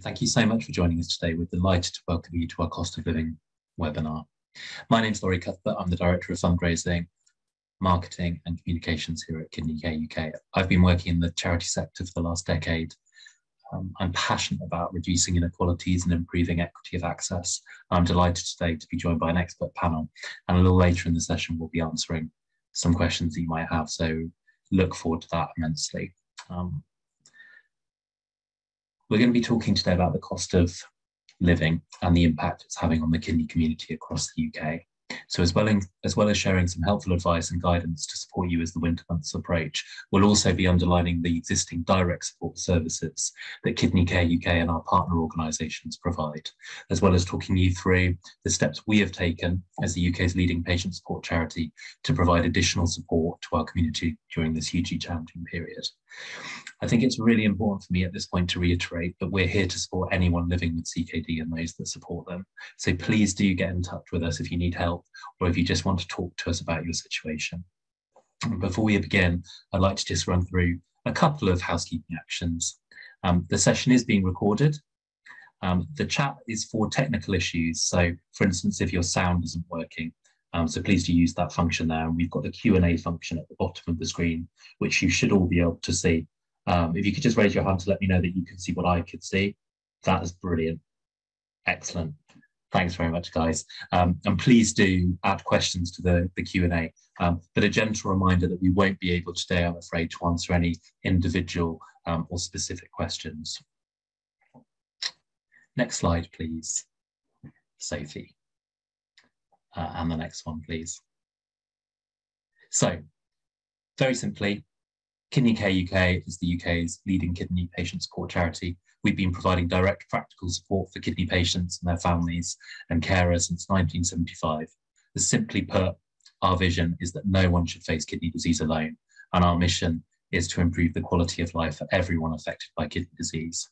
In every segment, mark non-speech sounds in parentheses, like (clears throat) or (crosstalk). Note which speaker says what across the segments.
Speaker 1: Thank you so much for joining us today. We're delighted to welcome you to our cost of living webinar. My name is Laurie Cuthbert. I'm the Director of Fundraising, Marketing and Communications here at Kidney Care UK. I've been working in the charity sector for the last decade. Um, I'm passionate about reducing inequalities and improving equity of access. I'm delighted today to be joined by an expert panel. And a little later in the session, we'll be answering some questions that you might have. So look forward to that immensely. Um, we're going to be talking today about the cost of living and the impact it's having on the kidney community across the UK. So as well, in, as well as sharing some helpful advice and guidance to support you as the winter months approach, we'll also be underlining the existing direct support services that Kidney Care UK and our partner organisations provide, as well as talking you through the steps we have taken as the UK's leading patient support charity to provide additional support to our community during this hugely challenging period. I think it's really important for me at this point to reiterate that we're here to support anyone living with CKD and those that support them. So please do get in touch with us if you need help or if you just want to talk to us about your situation. Before we begin, I'd like to just run through a couple of housekeeping actions. Um, the session is being recorded. Um, the chat is for technical issues. So for instance, if your sound isn't working, um, so please do use that function there. And we've got the Q&A function at the bottom of the screen, which you should all be able to see. Um, if you could just raise your hand to let me know that you can see what I could see, that is brilliant. Excellent. Thanks very much, guys. Um, and please do add questions to the, the Q&A. Um, but a gentle reminder that we won't be able today, I'm afraid, to answer any individual um, or specific questions. Next slide, please, Sophie. Uh, and the next one, please. So, very simply, Kidney Care UK is the UK's leading kidney patient support charity. We've been providing direct practical support for kidney patients and their families and carers since 1975. As simply put, our vision is that no one should face kidney disease alone, and our mission is to improve the quality of life for everyone affected by kidney disease.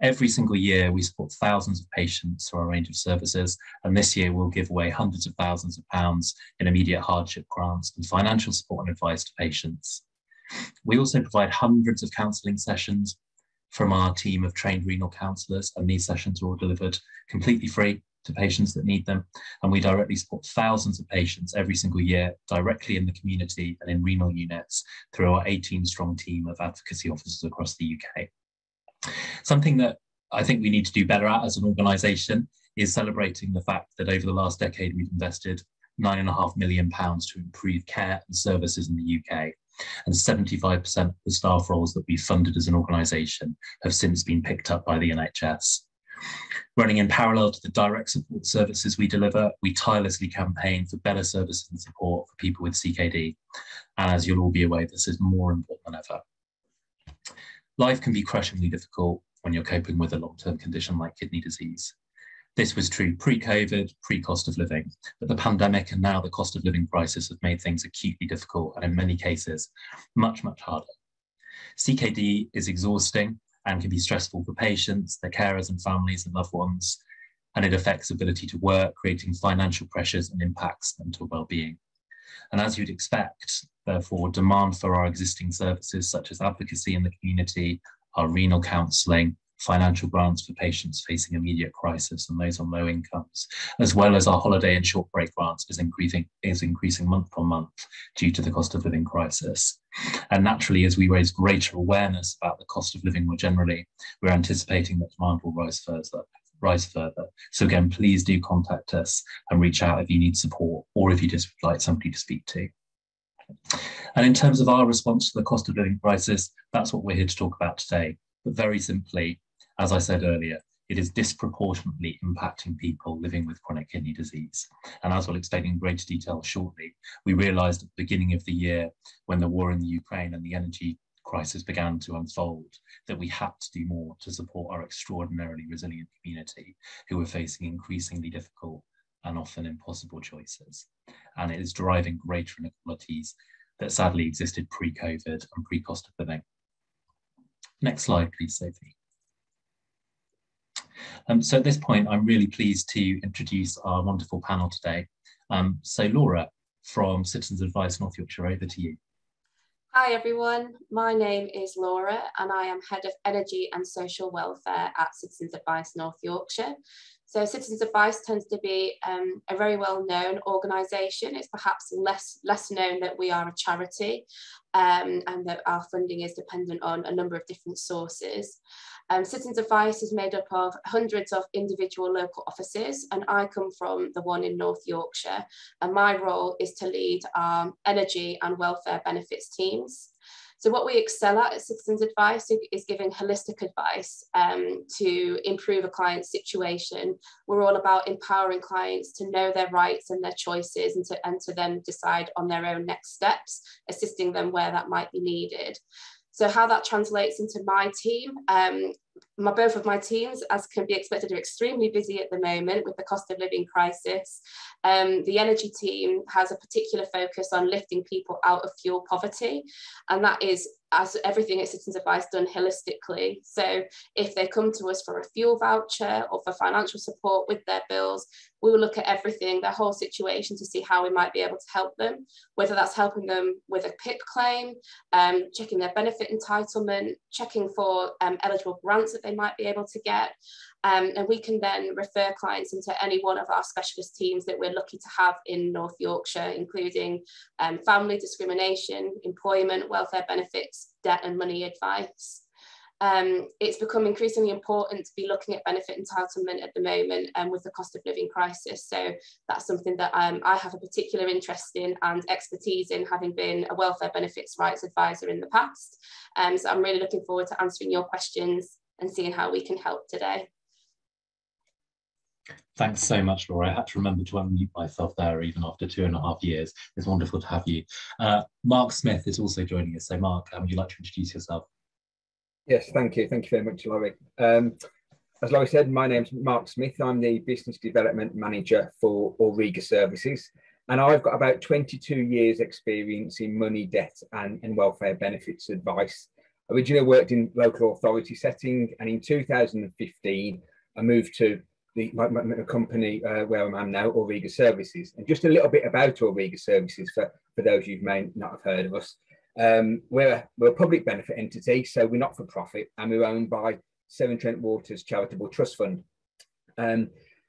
Speaker 1: Every single year, we support thousands of patients through our range of services, and this year we'll give away hundreds of thousands of pounds in immediate hardship grants and financial support and advice to patients. We also provide hundreds of counselling sessions from our team of trained renal counsellors, and these sessions are all delivered completely free to patients that need them. And we directly support thousands of patients every single year directly in the community and in renal units through our 18 strong team of advocacy officers across the UK. Something that I think we need to do better at as an organisation is celebrating the fact that over the last decade we've invested nine and a half million pounds to improve care and services in the UK and 75% of the staff roles that we funded as an organisation have since been picked up by the NHS. Running in parallel to the direct support services we deliver, we tirelessly campaign for better services and support for people with CKD. And as you'll all be aware, this is more important than ever. Life can be crushingly difficult when you're coping with a long-term condition like kidney disease. This was true pre-COVID, pre-cost of living, but the pandemic and now the cost of living crisis have made things acutely difficult and in many cases, much, much harder. CKD is exhausting and can be stressful for patients, their carers and families and loved ones, and it affects ability to work, creating financial pressures and impacts mental well-being. And as you'd expect, therefore, demand for our existing services such as advocacy in the community, our renal counselling, financial grants for patients facing immediate crisis and those on low incomes, as well as our holiday and short break grants is increasing, is increasing month on month due to the cost of living crisis. And naturally, as we raise greater awareness about the cost of living more generally, we're anticipating that demand will rise further. Rise further. So again, please do contact us and reach out if you need support or if you just would like somebody to speak to. And in terms of our response to the cost of living crisis, that's what we're here to talk about today. But very simply, as I said earlier, it is disproportionately impacting people living with chronic kidney disease. And as I'll explain in greater detail shortly, we realised at the beginning of the year when the war in the Ukraine and the energy crisis began to unfold that we had to do more to support our extraordinarily resilient community who were facing increasingly difficult and often impossible choices. And it is driving greater inequalities that sadly existed pre-COVID and pre-cost of living. Next slide, please, Sophie. Um, so at this point, I'm really pleased to introduce our wonderful panel today. Um, so Laura from Citizens Advice North Yorkshire, over to you.
Speaker 2: Hi everyone, my name is Laura and I am Head of Energy and Social Welfare at Citizens Advice North Yorkshire. So Citizens Advice tends to be um, a very well-known organisation. It's perhaps less, less known that we are a charity um, and that our funding is dependent on a number of different sources. Um, Citizens Advice is made up of hundreds of individual local offices and I come from the one in North Yorkshire and my role is to lead our energy and welfare benefits teams. So what we excel at at Citizens Advice is giving holistic advice um, to improve a client's situation. We're all about empowering clients to know their rights and their choices and to, and to then decide on their own next steps, assisting them where that might be needed. So how that translates into my team, um, my, both of my teams, as can be expected, are extremely busy at the moment with the cost of living crisis. Um, the energy team has a particular focus on lifting people out of fuel poverty, and that is as everything at Citizens Advice done holistically. So if they come to us for a fuel voucher or for financial support with their bills, we will look at everything, their whole situation to see how we might be able to help them, whether that's helping them with a PIP claim, um, checking their benefit entitlement, checking for um, eligible grants that they might be able to get. Um, and we can then refer clients into any one of our specialist teams that we're lucky to have in North Yorkshire, including um, family discrimination, employment, welfare benefits, debt and money advice. Um, it's become increasingly important to be looking at benefit entitlement at the moment um, with the cost of living crisis. So that's something that um, I have a particular interest in and expertise in, having been a welfare benefits rights advisor in the past. Um, so I'm really looking forward to answering your questions and seeing how we can help today.
Speaker 1: Thanks so much, Laura. I had to remember to unmute myself there even after two and a half years. It's wonderful to have you. Uh, Mark Smith is also joining us. So Mark, um, would you like to introduce yourself?
Speaker 3: Yes, thank you. Thank you very much, Laurie. Um, as Laurie said, my name's Mark Smith. I'm the Business Development Manager for Auriga Services. And I've got about 22 years experience in money, debt and, and welfare benefits advice. Originally worked in local authority setting and in 2015, I moved to the my, my company uh, where I am now, Auriga Services. And just a little bit about Auriga Services for, for those you may not have heard of us. Um, we're, we're a public benefit entity, so we're not for profit, and we're owned by Severn Trent Waters Charitable Trust Fund. Um,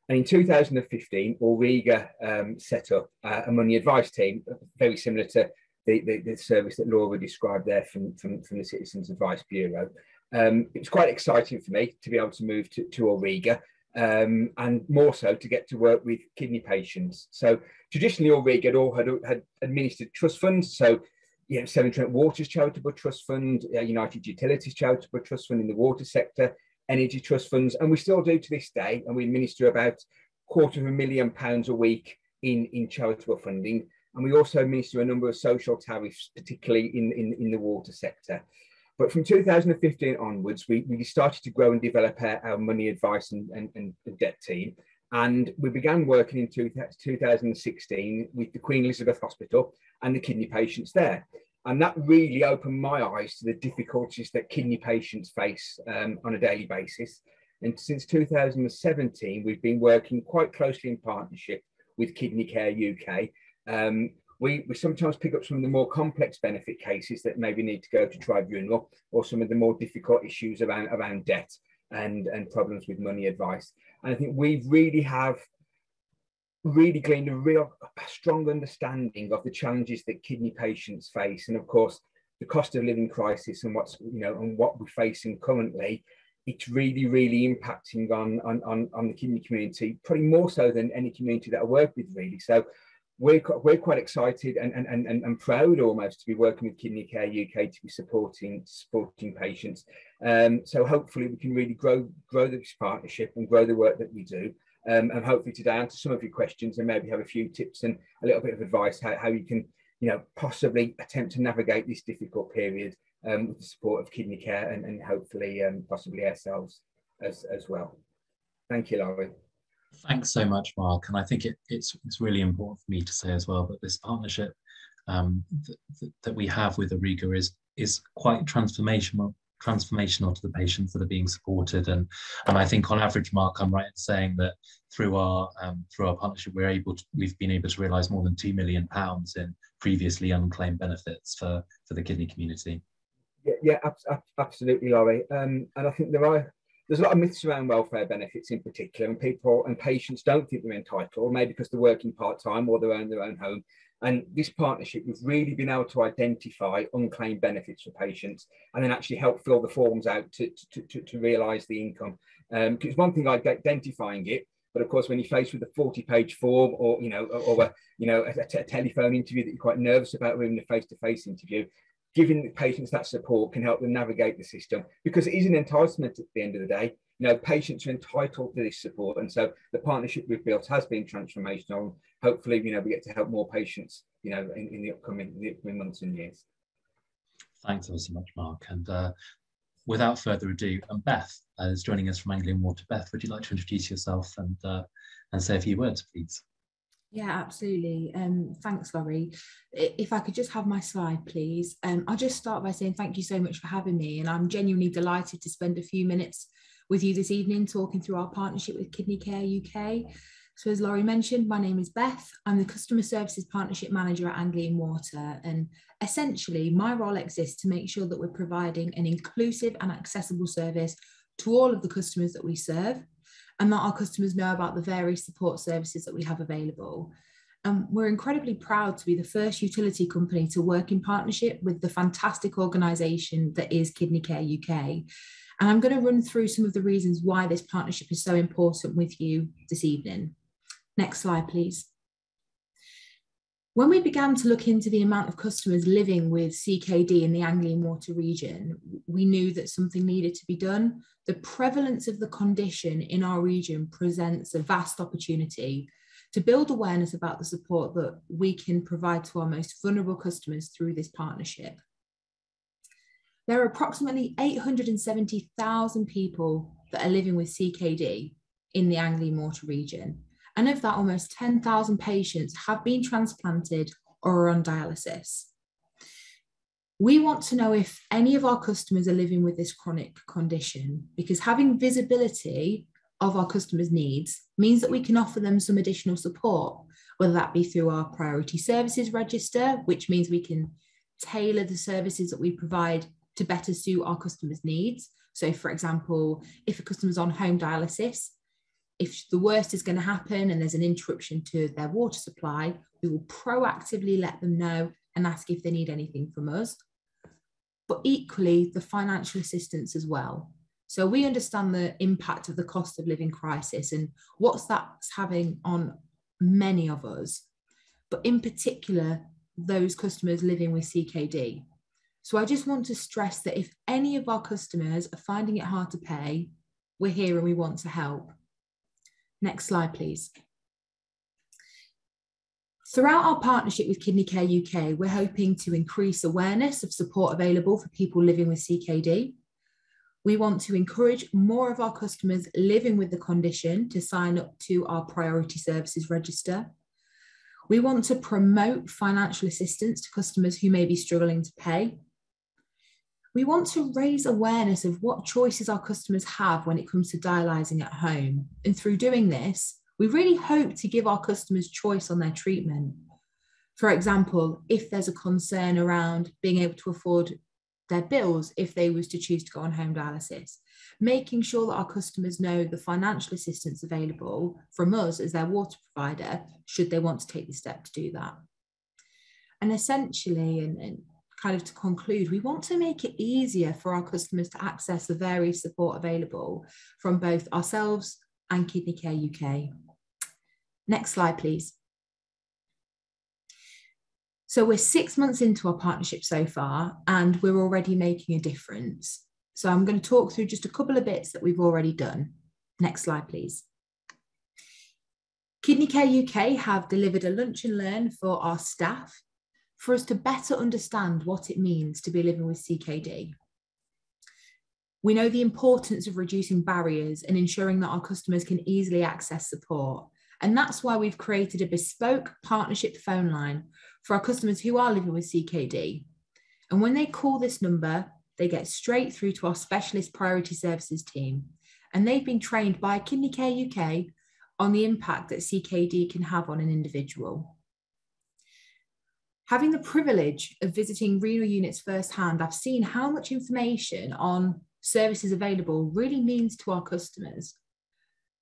Speaker 3: and in 2015, Auriga um, set up uh, a money advice team, very similar to the, the, the, service that Laura described there from, from, from the Citizens Advice Bureau. Um, it was quite exciting for me to be able to move to, to Auriga um, and more so to get to work with kidney patients. So traditionally, Auriga had all had, had administered trust funds. So, you know, Severn Trent Waters Charitable Trust Fund, uh, United Utilities Charitable Trust Fund in the water sector, energy trust funds, and we still do to this day. And we administer about a quarter of a million pounds a week in, in charitable funding. And we also administer a number of social tariffs, particularly in, in, in the water sector. But from 2015 onwards, we, we started to grow and develop our, our money advice and, and, and, debt team. And we began working in two, 2016 with the Queen Elizabeth Hospital and the kidney patients there. And that really opened my eyes to the difficulties that kidney patients face um, on a daily basis. And since 2017, we've been working quite closely in partnership with Kidney Care UK, um, we, we sometimes pick up some of the more complex benefit cases that maybe need to go to tribunal or some of the more difficult issues around, around debt and, and problems with money advice. And I think we really have really gained a real strong understanding of the challenges that kidney patients face. And of course, the cost of living crisis and what's, you know, and what we're facing currently, it's really, really impacting on, on, on, on the kidney community, probably more so than any community that I work with really. So we're, we're quite excited and, and, and, and proud almost to be working with Kidney Care UK to be supporting supporting patients. Um, so hopefully we can really grow grow this partnership and grow the work that we do. Um, and hopefully today answer some of your questions and maybe have a few tips and a little bit of advice how, how you can you know possibly attempt to navigate this difficult period um, with the support of Kidney Care and, and hopefully um, possibly ourselves as, as well. Thank you, Laurie.
Speaker 1: Thanks so much, Mark. And I think it, it's, it's really important for me to say as well that this partnership um, that, that we have with Auriga is, is quite transformational transformational to the patients that are being supported. And, and I think on average, Mark, I'm right in saying that through our um, through our partnership, we're able to, we've been able to realise more than two million pounds in previously unclaimed benefits for for the kidney community.
Speaker 3: Yeah, yeah absolutely, Laurie. Um, and I think there are there's a lot of myths around welfare benefits in particular, and people and patients don't think they're entitled, maybe because they're working part time or they own their own home. And this partnership, we've really been able to identify unclaimed benefits for patients and then actually help fill the forms out to, to, to, to realise the income. Because um, one thing identifying it, but of course, when you're faced with a 40-page form or you know, or, a you know a, telephone interview that you're quite nervous about, or even a face-to-face interview, giving the patients that support can help them navigate the system because it is an entitlement at the end of the day you know, patients are entitled to this support. And so the partnership we've built has been transformational. Hopefully, you know, we get to help more patients, you know, in, in the upcoming the upcoming months and years.
Speaker 1: Thanks ever so much, Mark. And uh, without further ado, and Beth uh, is joining us from Anglian Water. Beth, would you like to introduce yourself and uh, and say a few words, please?
Speaker 4: Yeah, absolutely. Um, thanks, Laurie. If I could just have my slide, please. Um, I'll just start by saying thank you so much for having me, and I'm genuinely delighted to spend a few minutes with you this evening talking through our partnership with Kidney Care UK. So as Laurie mentioned, my name is Beth. I'm the Customer Services Partnership Manager at Anglian Water. And essentially my role exists to make sure that we're providing an inclusive and accessible service to all of the customers that we serve and that our customers know about the various support services that we have available. And we're incredibly proud to be the first utility company to work in partnership with the fantastic organisation that is Kidney Care UK. And I'm going to run through some of the reasons why this partnership is so important with you this evening. Next slide, please. When we began to look into the amount of customers living with CKD in the Anglian Water region, we knew that something needed to be done. The prevalence of the condition in our region presents a vast opportunity to build awareness about the support that we can provide to our most vulnerable customers through this partnership. There are approximately 870,000 people that are living with CKD in the Anglian Water region. And of that, almost 10,000 patients have been transplanted or are on dialysis. We want to know if any of our customers are living with this chronic condition because having visibility of our customers' needs means that we can offer them some additional support, whether that be through our priority services register, which means we can tailor the services that we provide to better suit our customers' needs. So, for example, if a customer's on home dialysis, if the worst is going to happen and there's an interruption to their water supply, we will proactively let them know and ask if they need anything from us. But equally, the financial assistance as well. So we understand the impact of the cost of living crisis and what's that's having on many of us, but in particular, those customers living with CKD. So I just want to stress that if any of our customers are finding it hard to pay, we're here and we want to help. Next slide, please. Throughout our partnership with Kidney Care UK, we're hoping to increase awareness of support available for people living with CKD. We want to encourage more of our customers living with the condition to sign up to our priority services register. We want to promote financial assistance to customers who may be struggling to pay we want to raise awareness of what choices our customers have when it comes to dialyzing at home. And through doing this, we really hope to give our customers choice on their treatment. For example, if there's a concern around being able to afford their bills if they was to choose to go on home dialysis, making sure that our customers know the financial assistance available from us as their water provider should they want to take the step to do that. And essentially, and, and kind of to conclude, we want to make it easier for our customers to access the various support available from both ourselves and Kidney Care UK. Next slide, please. So we're six months into our partnership so far, and we're already making a difference. So I'm going to talk through just a couple of bits that we've already done. Next slide, please. Kidney Care UK have delivered a lunch and learn for our staff for us to better understand what it means to be living with CKD. We know the importance of reducing barriers and ensuring that our customers can easily access support. And that's why we've created a bespoke partnership phone line for our customers who are living with CKD. And when they call this number, they get straight through to our specialist priority services team. And they've been trained by Kidney Care UK on the impact that CKD can have on an individual. Having the privilege of visiting renal units firsthand, I've seen how much information on services available really means to our customers.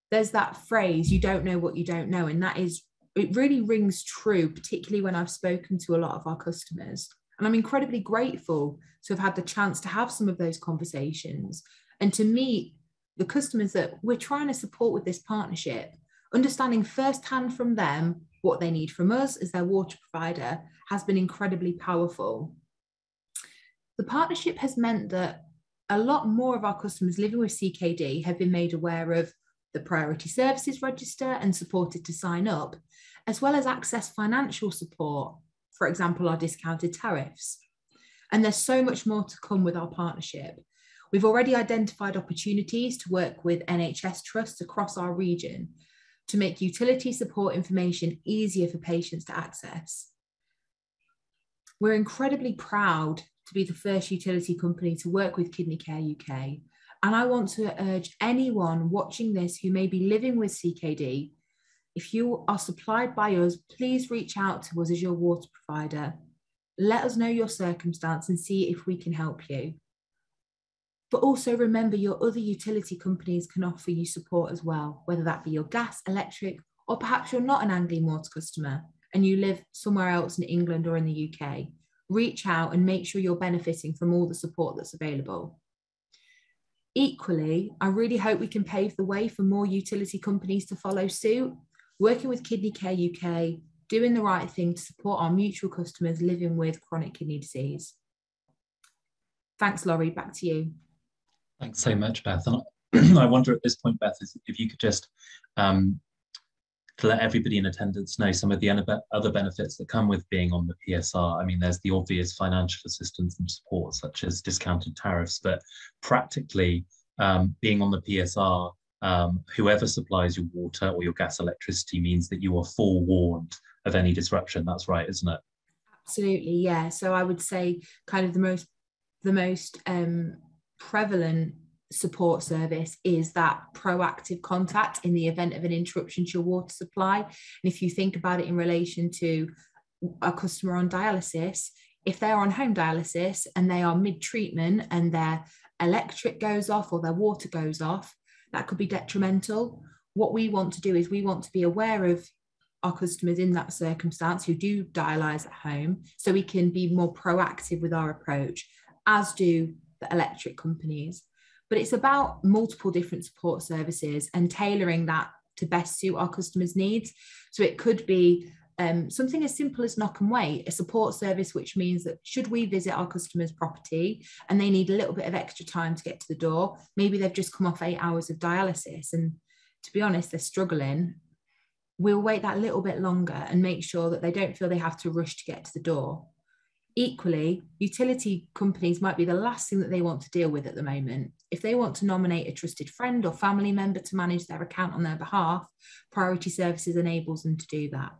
Speaker 4: There's that phrase, you don't know what you don't know, and that is, it really rings true, particularly when I've spoken to a lot of our customers. And I'm incredibly grateful to have had the chance to have some of those conversations and to meet the customers that we're trying to support with this partnership, understanding firsthand from them what they need from us as their water provider has been incredibly powerful. The partnership has meant that a lot more of our customers living with CKD have been made aware of the priority services register and supported to sign up, as well as access financial support for example, our discounted tariffs. And there's so much more to come with our partnership. We've already identified opportunities to work with NHS trusts across our region to make utility support information easier for patients to access. We're incredibly proud to be the first utility company to work with Kidney Care UK. And I want to urge anyone watching this who may be living with CKD if you are supplied by us, please reach out to us as your water provider. Let us know your circumstance and see if we can help you. But also remember your other utility companies can offer you support as well, whether that be your gas, electric, or perhaps you're not an Anglian Water customer and you live somewhere else in England or in the UK. Reach out and make sure you're benefiting from all the support that's available. Equally, I really hope we can pave the way for more utility companies to follow suit working with Kidney Care UK, doing the right thing to support our mutual customers living with chronic kidney disease. Thanks, Laurie. Back to you.
Speaker 1: Thanks so much, Beth. And (clears throat) I wonder at this point, Beth, if you could just um, to let everybody in attendance know some of the other benefits that come with being on the PSR. I mean, there's the obvious financial assistance and support, such as discounted tariffs, but practically um, being on the PSR um, whoever supplies your water or your gas electricity means that you are forewarned of any disruption. That's right, isn't it?
Speaker 4: Absolutely, yeah. So I would say kind of the most the most um, prevalent support service is that proactive contact in the event of an interruption to your water supply. And if you think about it in relation to a customer on dialysis, if they're on home dialysis and they are mid treatment and their electric goes off or their water goes off, that could be detrimental. What we want to do is we want to be aware of our customers in that circumstance who do dialyze at home so we can be more proactive with our approach, as do electric companies. But it's about multiple different support services and tailoring that to best suit our customers' needs. So it could be um, something as simple as knock and wait, a support service, which means that should we visit our customer's property and they need a little bit of extra time to get to the door, maybe they've just come off eight hours of dialysis and to be honest, they're struggling. We'll wait that little bit longer and make sure that they don't feel they have to rush to get to the door. Equally, utility companies might be the last thing that they want to deal with at the moment. If they want to nominate a trusted friend or family member to manage their account on their behalf, Priority Services enables them to do that.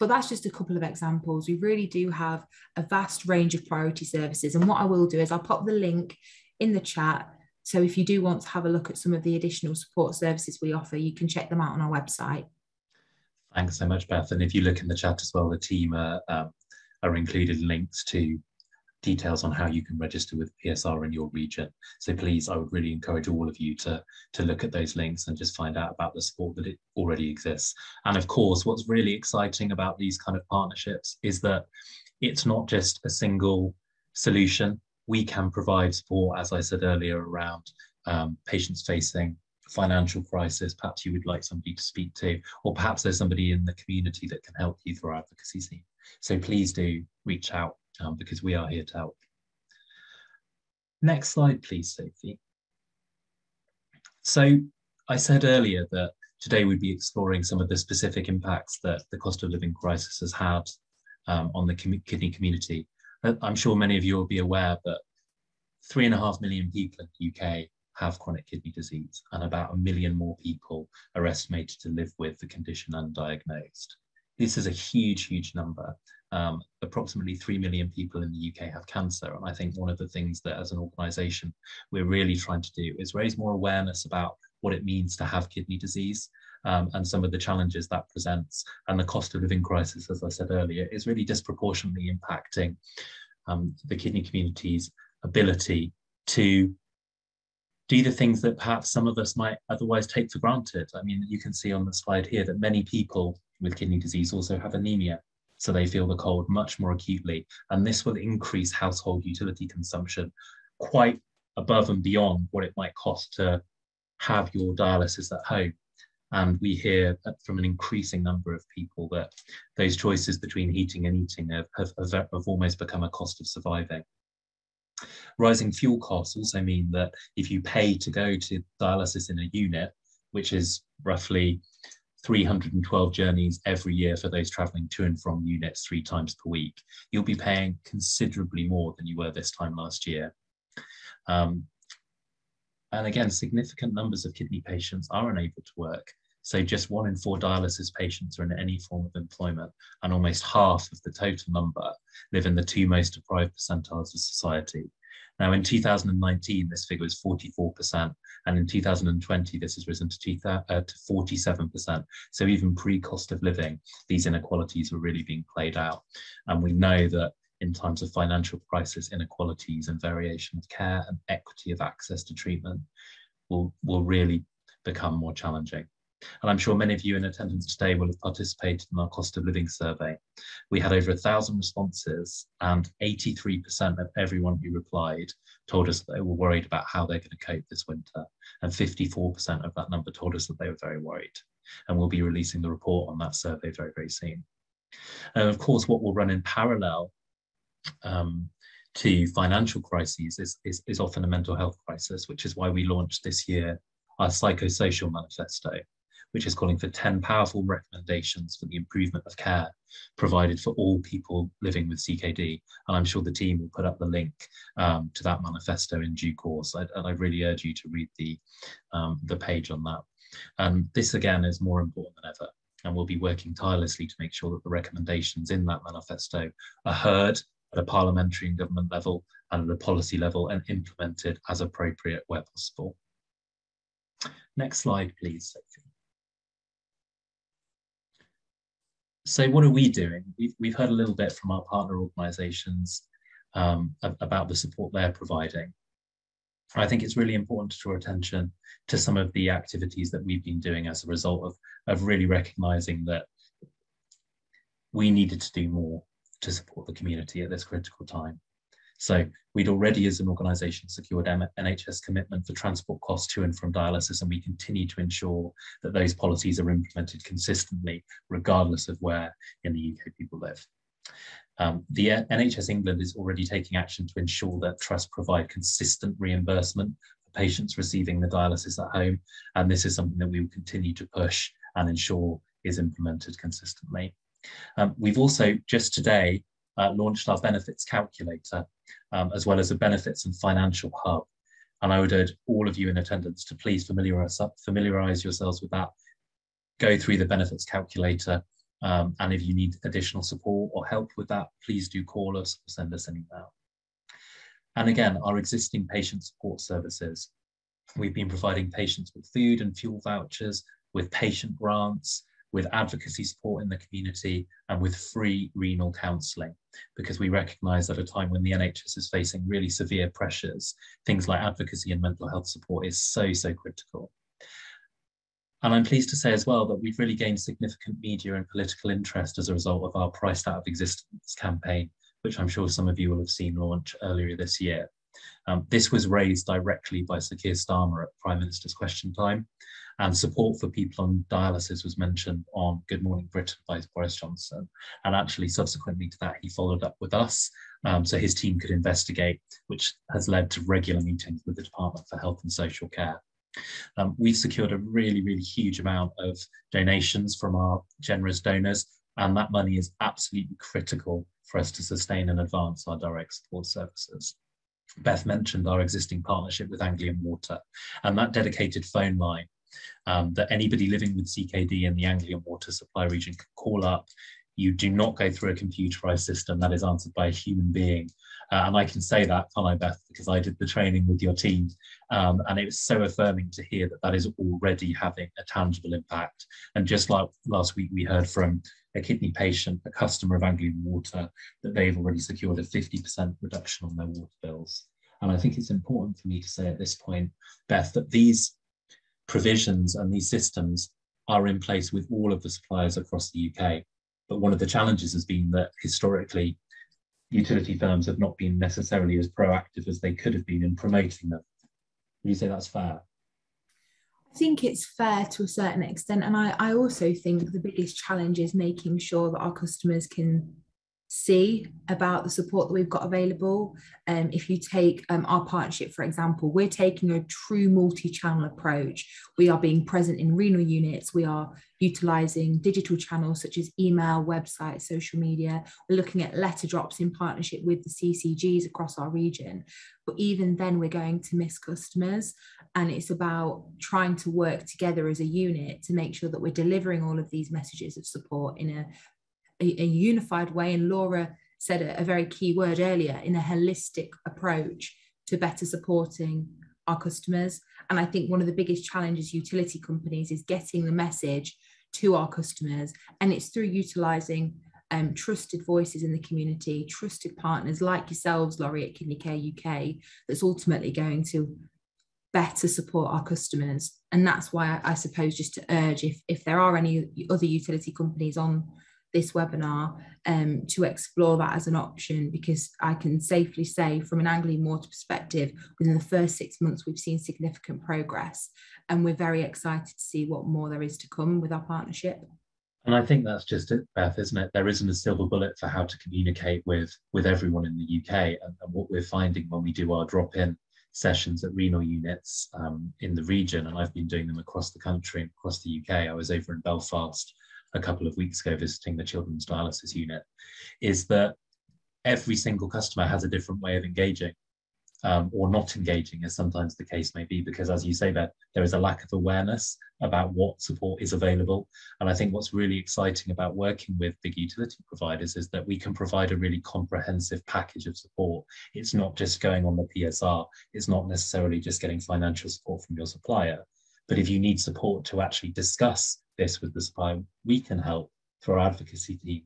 Speaker 4: But that's just a couple of examples. We really do have a vast range of priority services. And what I will do is I'll pop the link in the chat. So if you do want to have a look at some of the additional support services we offer, you can check them out on our website.
Speaker 1: Thanks so much, Beth. And if you look in the chat as well, the team are, um, are included links to details on how you can register with PSR in your region. So please, I would really encourage all of you to, to look at those links and just find out about the support that it already exists. And of course, what's really exciting about these kind of partnerships is that it's not just a single solution. We can provide support, as I said earlier, around um, patients facing financial crisis, perhaps you would like somebody to speak to, or perhaps there's somebody in the community that can help you through our advocacy team. So please do reach out um, because we are here to help. Next slide, please, Sophie. So I said earlier that today we'd be exploring some of the specific impacts that the cost of living crisis has had um, on the com kidney community. Uh, I'm sure many of you will be aware that three and a half million people in the UK have chronic kidney disease and about a million more people are estimated to live with the condition undiagnosed. this is a huge, huge number. Um, approximately 3 million people in the UK have cancer. And I think one of the things that as an organisation we're really trying to do is raise more awareness about what it means to have kidney disease um, and some of the challenges that presents. And the cost of living crisis, as I said earlier, is really disproportionately impacting um, the kidney community's ability to do the things that perhaps some of us might otherwise take for granted. I mean, you can see on the slide here that many people with kidney disease also have anemia, so they feel the cold much more acutely. And this will increase household utility consumption quite above and beyond what it might cost to have your dialysis at home. And we hear from an increasing number of people that those choices between heating and eating have, have, have almost become a cost of surviving. Rising fuel costs also mean that if you pay to go to dialysis in a unit, which is roughly 312 journeys every year for those traveling to and from units three times per week, you'll be paying considerably more than you were this time last year. Um, and again, significant numbers of kidney patients are unable to work. So just one in four dialysis patients are in any form of employment, and almost half of the total number live in the two most deprived percentiles of society. Now, in 2019, this figure was 44%, and in 2020, this has risen to, uh, to 47%. So even pre-cost of living, these inequalities were really being played out. And we know that in times of financial crisis, inequalities and variation of care and equity of access to treatment will, will really become more challenging. And I'm sure many of you in attendance today will have participated in our cost of living survey. We had over a thousand responses and 83% of everyone who replied told us they were worried about how they're going to cope this winter. And 54% of that number told us that they were very worried. And we'll be releasing the report on that survey very, very soon. And of course, what will run in parallel um, to financial crises is, is, is often a mental health crisis, which is why we launched this year our psychosocial manifesto, which is calling for 10 powerful recommendations for the improvement of care provided for all people living with CKD. And I'm sure the team will put up the link um, to that manifesto in due course. I, and I really urge you to read the, um, the page on that. And this again is more important than ever. And we'll be working tirelessly to make sure that the recommendations in that manifesto are heard at a parliamentary and government level and at a policy level and implemented as appropriate where possible. Next slide, please, Sophie. So what are we doing? We've, we've heard a little bit from our partner organisations um, about the support they're providing. I think it's really important to draw attention to some of the activities that we've been doing as a result of, of really recognising that we needed to do more to support the community at this critical time. So we'd already, as an organisation, secured NHS commitment for transport costs to and from dialysis, and we continue to ensure that those policies are implemented consistently, regardless of where in the UK people live. Um, the NHS England is already taking action to ensure that trusts provide consistent reimbursement for patients receiving the dialysis at home, and this is something that we will continue to push and ensure is implemented consistently. Um, we've also just today uh, launched our benefits calculator, um, as well as a benefits and financial hub. And I would urge all of you in attendance to please familiarize, familiarize yourselves with that. Go through the benefits calculator. Um, and if you need additional support or help with that, please do call us or send us an email. And again, our existing patient support services. We've been providing patients with food and fuel vouchers, with patient grants, with advocacy support in the community and with free renal counselling because we recognise at a time when the NHS is facing really severe pressures, things like advocacy and mental health support is so, so critical. And I'm pleased to say as well that we've really gained significant media and political interest as a result of our Priced Out of Existence campaign, which I'm sure some of you will have seen launch earlier this year. Um, this was raised directly by Sir Keir Starmer at Prime Minister's Question Time, and support for people on dialysis was mentioned on Good Morning Britain by Boris Johnson. And actually, subsequently to that, he followed up with us um, so his team could investigate, which has led to regular meetings with the Department for Health and Social Care. Um, we've secured a really, really huge amount of donations from our generous donors, and that money is absolutely critical for us to sustain and advance our direct support services. Beth mentioned our existing partnership with Anglian Water, and that dedicated phone line um, that anybody living with CKD in the Anglian water supply region can call up. You do not go through a computerized system that is answered by a human being. Uh, and I can say that, can I, Beth, because I did the training with your team. Um, and it was so affirming to hear that that is already having a tangible impact. And just like last week, we heard from a kidney patient, a customer of Anglian Water, that they've already secured a 50% reduction on their water bills. And I think it's important for me to say at this point, Beth, that these provisions and these systems are in place with all of the suppliers across the UK. But one of the challenges has been that historically, utility firms have not been necessarily as proactive as they could have been in promoting them. Would you say that's fair?
Speaker 4: Think it's fair to a certain extent. And I, I also think the biggest challenge is making sure that our customers can see about the support that we've got available. Um, if you take um, our partnership, for example, we're taking a true multi-channel approach. We are being present in renal units. We are utilising digital channels such as email, website, social media. We're looking at letter drops in partnership with the CCGs across our region. But even then, we're going to miss customers. And it's about trying to work together as a unit to make sure that we're delivering all of these messages of support in a a, a unified way. And Laura said a, a very key word earlier in a holistic approach to better supporting our customers. And I think one of the biggest challenges utility companies is getting the message to our customers. And it's through utilizing um, trusted voices in the community, trusted partners like yourselves, Laurie at Kidney Care UK, that's ultimately going to better support our customers. And that's why I, I suppose just to urge if, if there are any other utility companies on this webinar um, to explore that as an option because I can safely say from an Anglian Water perspective, within the first six months, we've seen significant progress and we're very excited to see what more there is to come with our partnership.
Speaker 1: And I think that's just it, Beth, isn't it? There isn't a silver bullet for how to communicate with, with everyone in the UK. And, and what we're finding when we do our drop-in sessions at renal units um, in the region, and I've been doing them across the country and across the UK. I was over in Belfast a couple of weeks ago visiting the children's dialysis unit is that every single customer has a different way of engaging um, or not engaging, as sometimes the case may be, because as you say, that there is a lack of awareness about what support is available. And I think what's really exciting about working with big utility providers is that we can provide a really comprehensive package of support. It's not just going on the PSR, it's not necessarily just getting financial support from your supplier. But if you need support to actually discuss this with the supplier, we can help for our advocacy team.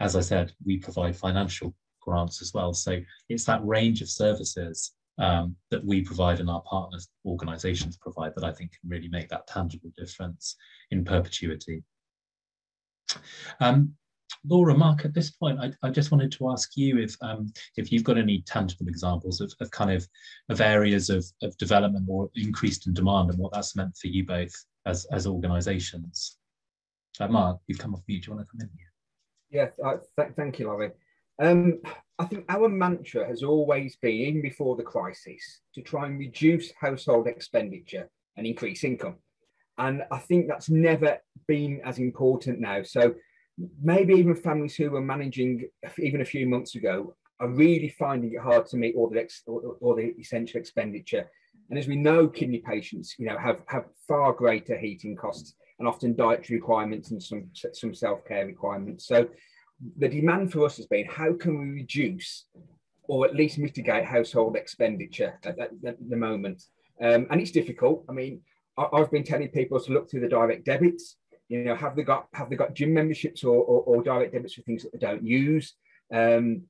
Speaker 1: As I said, we provide financial grants as well. So it's that range of services um, that we provide and our partners organizations provide that I think can really make that tangible difference in perpetuity. Um, Laura, Mark, at this point, I, I, just wanted to ask you if um, if you've got any tangible examples of, of kind of of areas of, of development or increased in demand and what that's meant for you both as as organisations. Uh, Mark, you've come off mute. Do you want to come in here?
Speaker 3: Yeah, uh, th thank you, Laurie. Um, I think our mantra has always been, even before the crisis, to try and reduce household expenditure and increase income. And I think that's never been as important now. So maybe even families who were managing even a few months ago are really finding it hard to meet all the all the essential expenditure. And as we know, kidney patients, you know, have have far greater heating costs and often dietary requirements and some some self care requirements. So the demand for us has been how can we reduce or at least mitigate household expenditure at, at, at the moment. Um, and it's difficult. I mean, I, have been telling people to look through the direct debits you know, have they got have they got gym memberships or, or, or direct debits for things that they don't use? Um,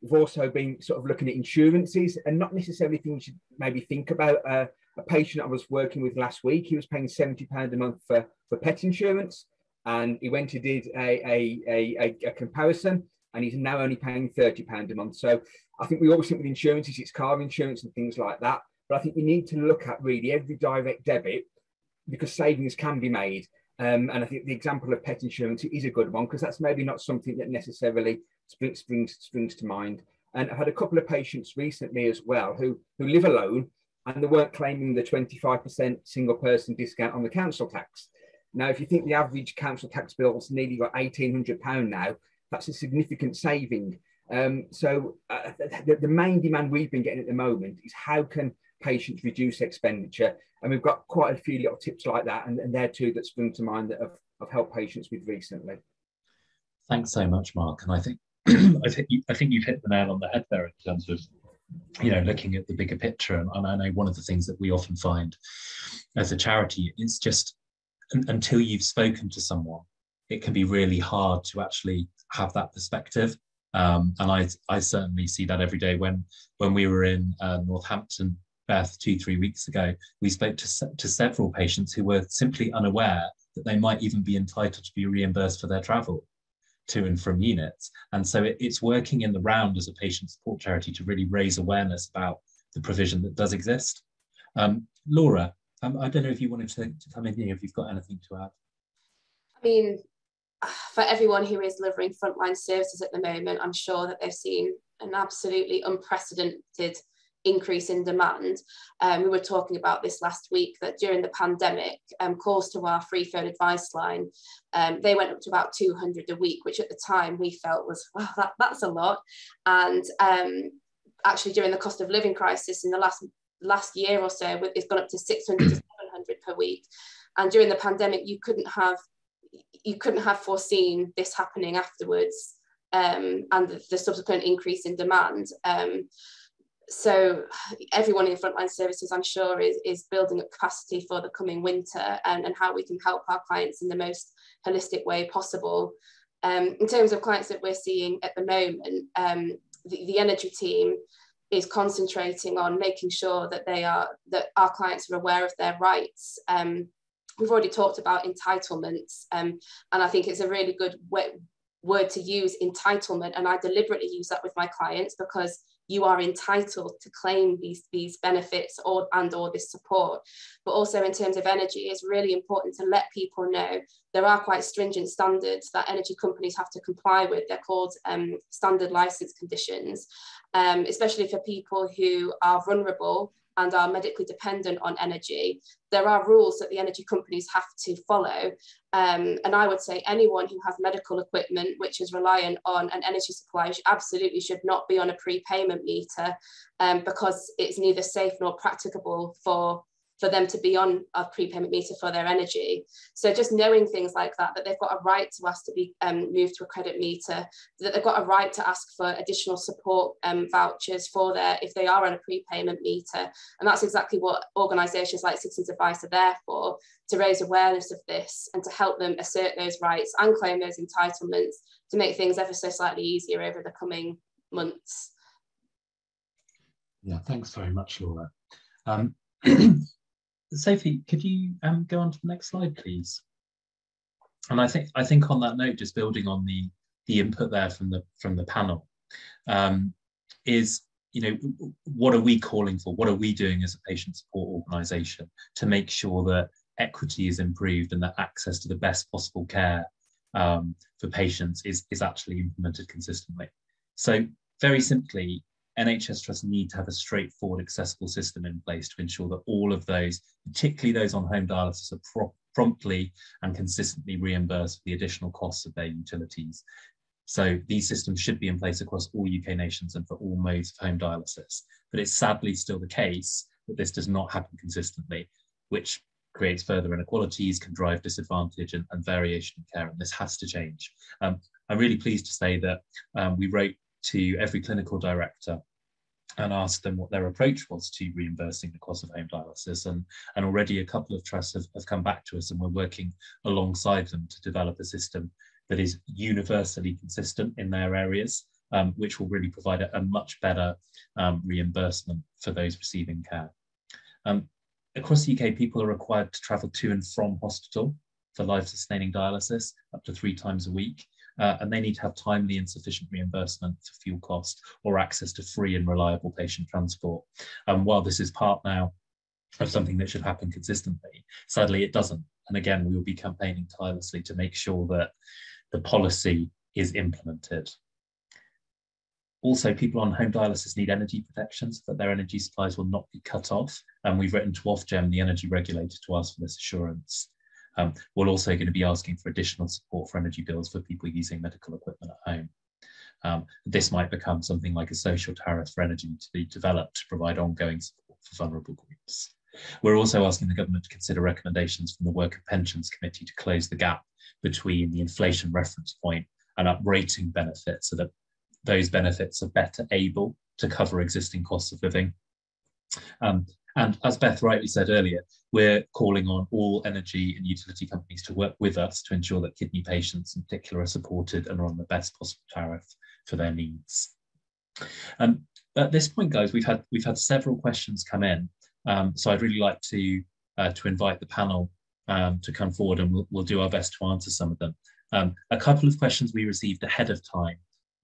Speaker 3: we've also been sort of looking at insurances and not necessarily things you should maybe think about. Uh, a patient I was working with last week, he was paying £70 a month for, for pet insurance. And he went and did a, a, a, a, comparison and he's now only paying £30 a month. So I think we always think with insurances, it's car insurance and things like that. But I think we need to look at really every direct debit because savings can be made. Um, and I think the example of pet insurance is a good one because that's maybe not something that necessarily springs, springs, springs to mind. And I've had a couple of patients recently as well who, who live alone and they weren't claiming the 25% single person discount on the council tax. Now, if you think the average council tax bill is nearly got £1,800 now, that's a significant saving. Um, so uh, the, the, main demand we've been getting at the moment is how can patients reduce expenditure. And we've got quite a few little tips like that, and, and they're two that spring to mind that have, have helped patients with recently.
Speaker 1: Thanks so much, Mark. And I think (clears throat) I think you, I think you've hit the nail on the head there in terms of you know looking at the bigger picture. And, and I know one of the things that we often find as a charity is just until you've spoken to someone, it can be really hard to actually have that perspective. Um, and I, I certainly see that every day. When when we were in uh, Northampton, Beth, two three weeks ago, we spoke to to several patients who were simply unaware that they might even be entitled to be reimbursed for their travel to and from units. And so it, it's working in the round as a patient support charity to really raise awareness about the provision that does exist. Um, Laura, um, I don't know if you wanted to, to come in here, if you've got anything to add.
Speaker 2: I mean, for everyone who is delivering frontline services at the moment, I'm sure that they've seen an absolutely unprecedented increase in demand. Um, we were talking about this last week that during the pandemic, um, calls to our free phone advice line, um, they went up to about 200 a week, which at the time we felt was, wow, that, that's a lot. And um, actually during the cost of living crisis in the last last year or so, it's gone up to 600 to 700 per week. And during the pandemic, you couldn't have you couldn't have foreseen this happening afterwards um, and the, the, subsequent increase in demand. Um, so everyone in frontline services, I'm sure, is, is building up capacity for the coming winter and, and how we can help our clients in the most holistic way possible. Um, in terms of clients that we're seeing at the moment, um, the, the energy team is concentrating on making sure that they are that our clients are aware of their rights. Um, we've already talked about entitlements, um, and I think it's a really good way, word to use entitlement and i deliberately use that with my clients because you are entitled to claim these these benefits or and or this support. But also in terms of energy it's really important to let people know there are quite stringent standards that energy companies have to comply with. They're called um, standard license conditions um, especially for people who are vulnerable and are medically dependent on energy, there are rules that the energy companies have to follow. Um, and I would say anyone who has medical equipment which is reliant on an energy supply absolutely should not be on a prepayment meter um, because it's neither safe nor practicable for for them to be on a prepayment meter for their energy. So just knowing things like that, that they've got a right to ask to be um, moved to a credit meter, that they've got a right to ask for additional support um, vouchers for their, if they are on a prepayment meter. And that's exactly what organisations like Citizens Advice are there for, to raise awareness of this and to help them assert those rights and claim those entitlements to make things ever so slightly easier over the coming months.
Speaker 1: Yeah, thanks very much, Laura. Um, (clears throat) (clears throat) Sophie, could you um, go on to the next slide, please? And I think I think on that note, just building on the the input there from the from the panel, um, is you know what are we calling for? What are we doing as a patient support organisation to make sure that equity is improved and that access to the best possible care um, for patients is is actually implemented consistently? So very simply, NHS trusts need to have a straightforward, accessible system in place to ensure that all of those, particularly those on home dialysis, are pro promptly and consistently reimbursed for the additional costs of their utilities. So these systems should be in place across all UK nations and for all modes of home dialysis. But it's sadly still the case that this does not happen consistently, which creates further inequalities, can drive disadvantage and, and variation in care, and this has to change. Um, I'm really pleased to say that um, we wrote to every clinical director and asked them what their approach was to reimbursing the cost of home dialysis. And, and already a couple of trusts have, have come back to us and we're working alongside them to develop a system that is universally consistent in their areas, um, which will really provide a, a much better um, reimbursement for those receiving care. Um, across the UK, people are required to travel to and from hospital for life-sustaining dialysis up to three times a week uh, and they need to have timely and sufficient reimbursement for fuel cost or access to free and reliable patient transport. And while this is part now of something that should happen consistently, sadly it doesn't. And again, we will be campaigning tirelessly to make sure that the policy is implemented. Also, people on home dialysis need energy protection so that their energy supplies will not be cut off. And we've written to Ofgem, the energy regulator, to ask for this assurance. Um, we're also going to be asking for additional support for energy bills for people using medical equipment at home. Um, this might become something like a social tariff for energy to be developed to provide ongoing support for vulnerable groups. We're also asking the government to consider recommendations from the Work and Pensions Committee to close the gap between the inflation reference point and uprating benefits so that those benefits are better able to cover existing costs of living. Um, and as Beth rightly said earlier, we're calling on all energy and utility companies to work with us to ensure that kidney patients in particular are supported and are on the best possible tariff for their needs. Um, at this point, guys, we've had we've had several questions come in, um, so I'd really like to uh, to invite the panel um, to come forward, and we'll, we'll, do our best to answer some of them. Um, a couple of questions we received ahead of time,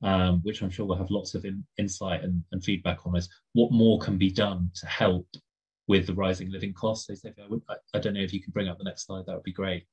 Speaker 1: um, which I'm sure we'll have lots of in, insight and, and, feedback on, is what more can be done to help with the rising living costs. So, I, would, I, I don't know if you can bring up the next slide, that would be great.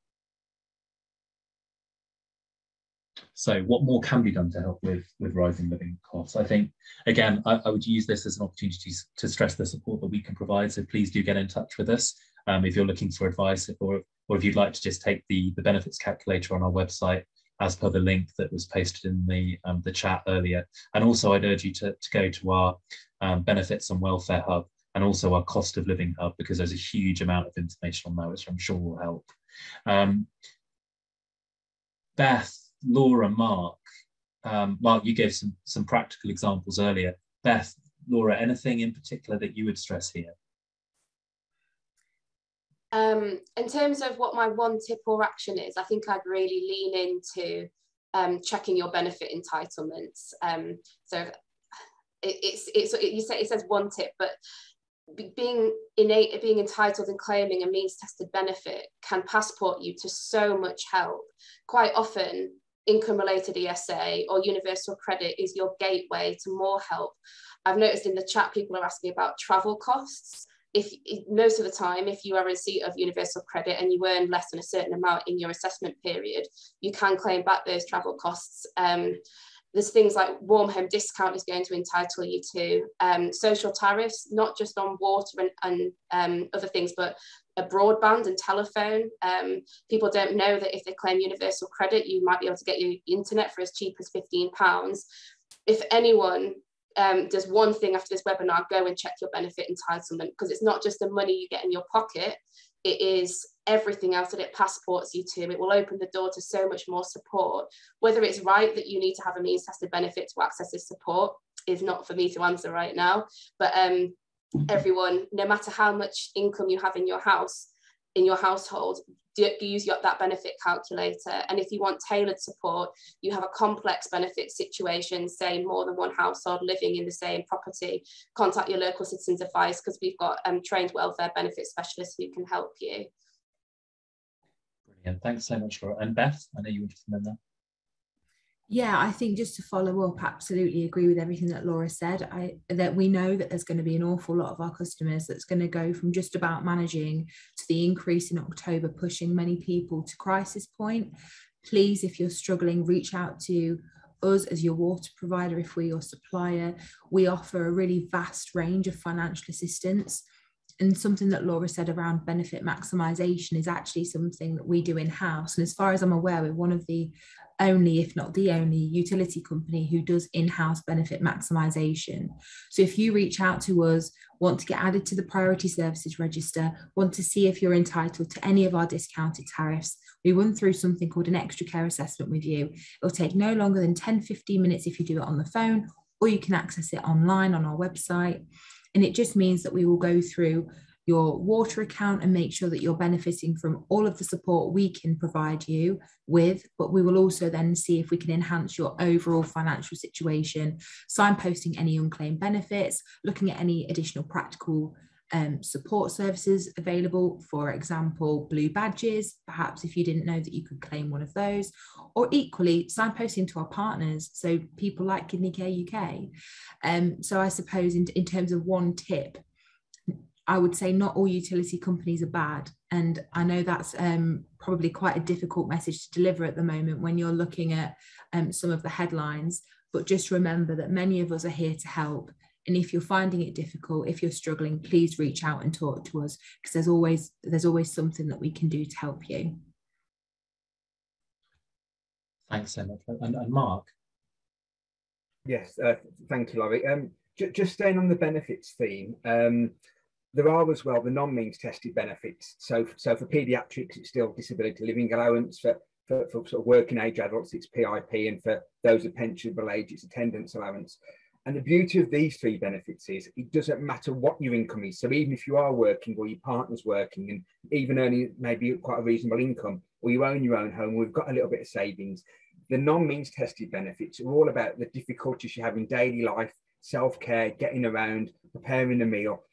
Speaker 1: So what more can be done to help with, with rising living costs? I think, again, I, I, would use this as an opportunity to stress the support that we can provide. So please do get in touch with us um, if you're looking for advice or, or if you'd like to just take the, the benefits calculator on our website as per the link that was posted in the, um, the chat earlier. And also I'd urge you to, to go to our um, benefits and welfare hub and also our cost of living hub because there's a huge amount of information on there which I'm sure will help. Um, Beth, Laura, Mark, um, Mark, you gave some, some practical examples earlier. Beth, Laura, anything in particular that you would stress here?
Speaker 2: Um, in terms of what my one tip or action is, I think I'd really lean into um, checking your benefit entitlements. Um, so it, it's, it's, it, you say, it says one tip, but being innate, being entitled and claiming a means tested benefit can passport you to so much help. Quite often, income related ESA or universal credit is your gateway to more help. I've noticed in the chat people are asking about travel costs if most of the time, if you are in receipt of universal credit and you earn less than a certain amount in your assessment period, you can claim back those travel costs. Um, there's things like warm home discount is going to entitle you to um, social tariffs, not just on water and, and um, other things, but a broadband and telephone. Um, people don't know that if they claim universal credit, you might be able to get your internet for as cheap as £15. If anyone um, does one thing after this webinar, go and check your benefit entitlement because it's not just the money you get in your pocket, it is everything else that it passports you to. It will open the door to so much more support. Whether it's right that you need to have a means tested benefit to access this support is not for me to answer right now. But um, everyone, no matter how much income you have in your house, in your household, do, use that benefit calculator. And if you want tailored support, you have a complex benefit situation, say more than one household living in the same property, contact your local citizens advice because we've got um, trained welfare benefit specialists who can help you.
Speaker 1: Brilliant. Thanks so much, Laura. And Beth, I know you to come in there.
Speaker 4: Yeah, I think just to follow up, absolutely agree with everything that Laura said. I that we know that there's going to be an awful lot of our customers that's going to go from just about managing to the increase in October, pushing many people to crisis point. Please, if you're struggling, reach out to us as your water provider if we're your supplier. We offer a really vast range of financial assistance and something that Laura said around benefit maximisation is actually something that we do in house. And as far as I'm aware, we're one of the only, if not the only, utility company who does in house benefit maximisation. So if you reach out to us, want to get added to the priority services register, want to see if you're entitled to any of our discounted tariffs, we run through something called an extra care assessment with you. It'll take no longer than 10 15 minutes if you do it on the phone, or you can access it online on our website. And it just means that we will go through your water account and make sure that you're benefiting from all of the support we can provide you with. But we will also then see if we can enhance your overall financial situation, signposting any unclaimed benefits, looking at any additional practical um, support services available, for example, blue badges, perhaps if you didn't know that you could claim one of those, or equally signposting to our partners, so people like Kidney Care UK. Um, so I suppose in, in terms of one tip, I would say not all utility companies are bad. And I know that's um, probably quite a difficult message to deliver at the moment when you're looking at um, some of the headlines. But just remember that many of us are here to help. And if you're finding it difficult, if you're struggling, please reach out and talk to us because there's always there's always something that we can do to help you.
Speaker 1: Thanks so much. And, and Mark?
Speaker 3: Yes, uh, thank you, Laurie. Um, just staying on the benefits theme, um, there are as well the non-means tested benefits. So, so for paediatrics, it's still disability living allowance. For, for, for sort of working age adults, it's PIP, and for those of pensionable age, it's attendance allowance. And the beauty of these three benefits is it doesn't matter what your income is. So even if you are working or your partner's working and even earning maybe quite a reasonable income, or you own your own home, we've got a little bit of savings. The non-means tested benefits are all about the difficulties you have in daily life, self-care, getting around, preparing a meal.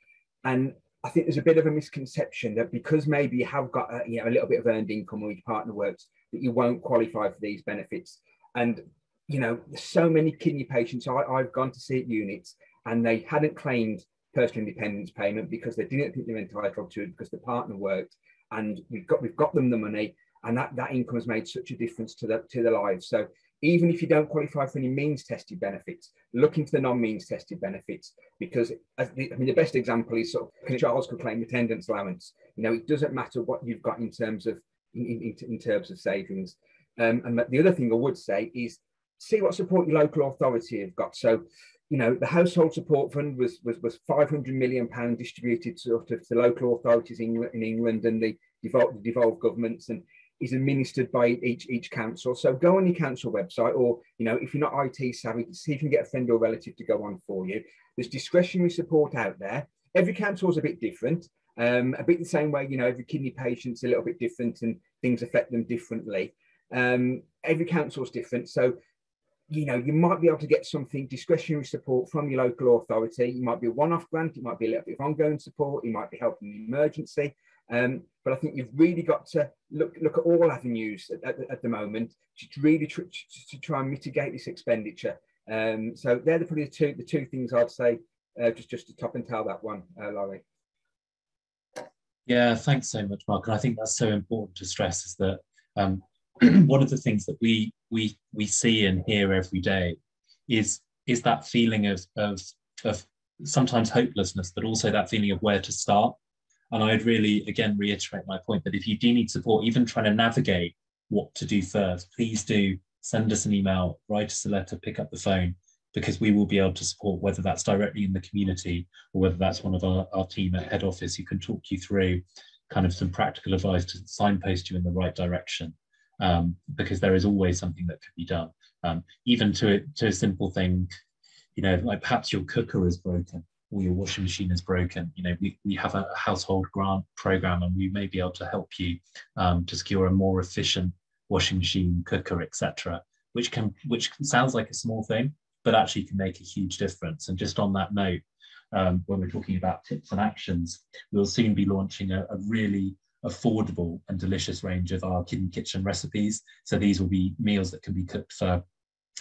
Speaker 3: And I think there's a bit of a misconception that because maybe you have got a, you know, a little bit of earned income or your partner works, that you won't qualify for these benefits. And you know, so many kidney patients I, I've gone to see at units and they hadn't claimed personal independence payment because they didn't think they were entitled to it because the partner worked. And we've got we've got them the money, and that, that income has made such a difference to the to their lives. So even if you don't qualify for any means tested benefits, look into the non-means tested benefits because the, I mean the best example is sort of Charles could claim attendance allowance. You know, it doesn't matter what you've got in terms of in, in, in terms of savings. Um, and the other thing I would say is see what support your local authority have got. So, you know, the household support fund was was, was 500 million pound distributed sort of to local authorities in, in England and the devolved, the devolved governments and is administered by each each council. So go on your council website, or you know, if you're not IT savvy, see if you can get a friend or relative to go on for you. There's discretionary support out there. Every council is a bit different. Um, a bit the same way, you know, every kidney patient's a little bit different and things affect them differently. Um, every council is different. So you know, you might be able to get something discretionary support from your local authority. It might be a one-off grant, it might be a little bit of ongoing support, it might be helping the emergency. Um, but I think you've really got to look look at all avenues at, at, at the moment to really tr to try and mitigate this expenditure. Um, so they're the, probably the two the two things I'd say uh, just just to top and tail that one, uh, Laurie.
Speaker 1: Yeah, thanks so much, Mark. And I think that's so important to stress is that um, (clears throat) one of the things that we we we see and hear every day is is that feeling of of of sometimes hopelessness, but also that feeling of where to start. And I'd really again reiterate my point that if you do need support, even trying to navigate what to do first, please do send us an email, write us a letter, pick up the phone, because we will be able to support whether that's directly in the community or whether that's one of our, our team at head office who can talk you through kind of some practical advice to signpost you in the right direction um, because there is always something that could be done. Um, even to a, to a simple thing, you know, like perhaps your cooker is broken or your washing machine is broken. You know, we, we have a household grant program and we may be able to help you um, to secure a more efficient washing machine, cooker, etc. Which can which sounds like a small thing, but actually can make a huge difference. And just on that note, um, when we're talking about tips and actions, we'll soon be launching a, a really affordable and delicious range of our kidney kitchen recipes. So these will be meals that can be cooked for